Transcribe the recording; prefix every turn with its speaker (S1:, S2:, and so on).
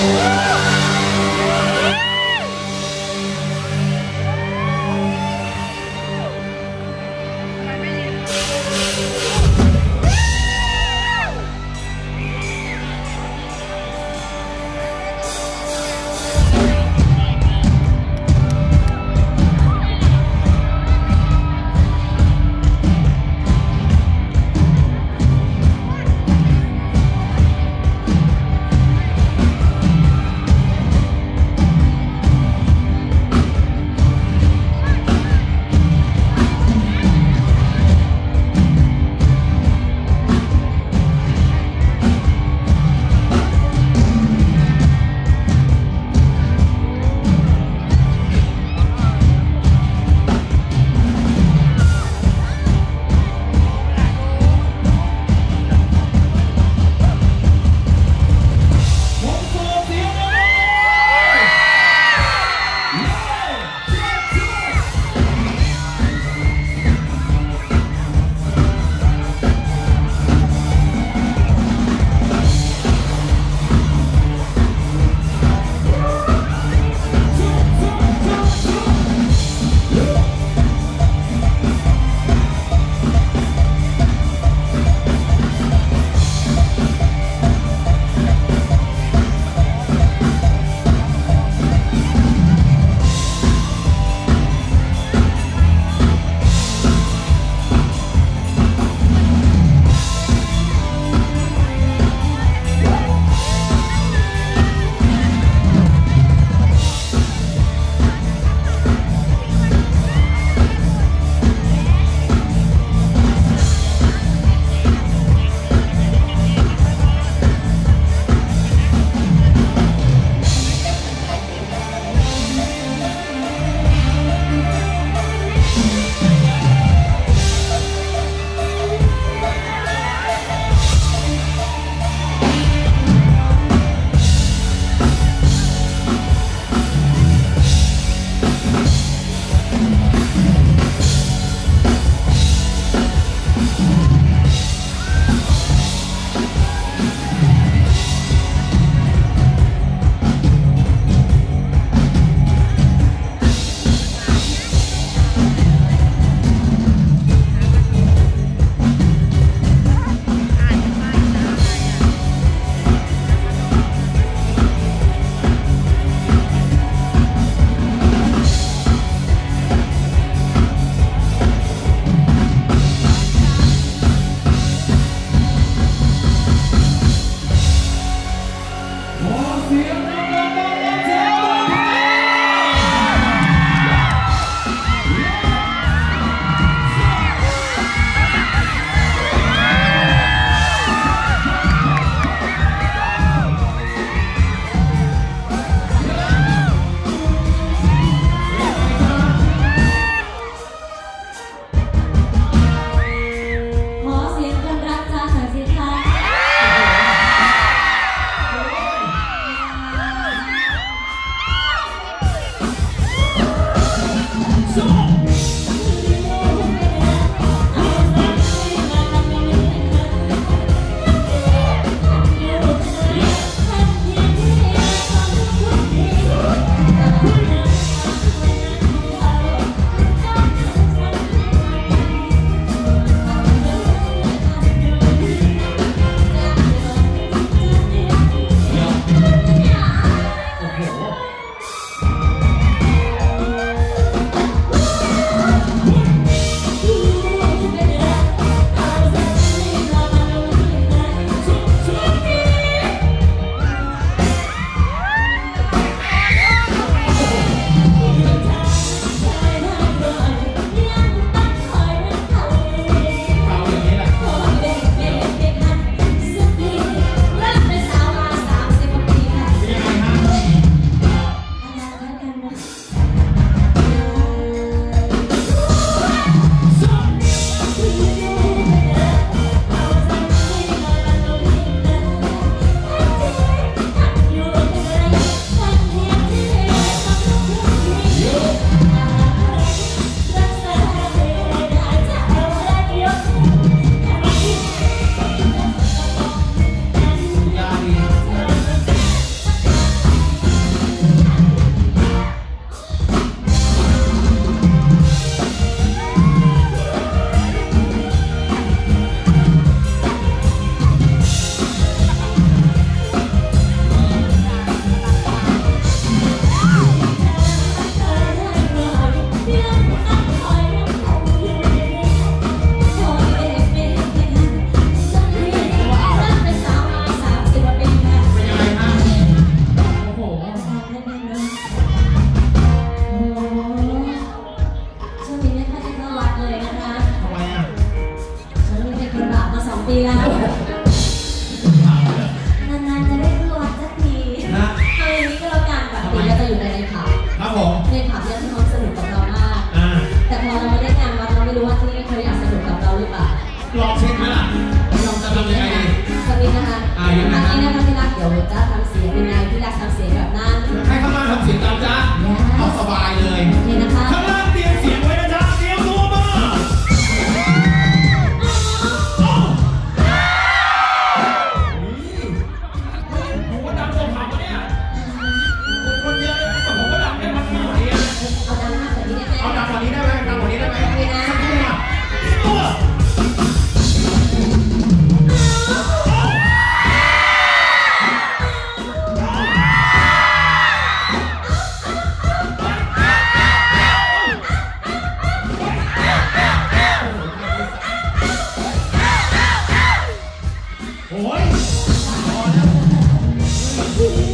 S1: Yeah. Brasil!
S2: การทำเสียงแบบนั้น
S1: ให้ข้างบ้าทำเสียงตามจ้า
S2: เอา
S1: สบายเลยโ
S2: อเคนะ
S1: 我
S2: 也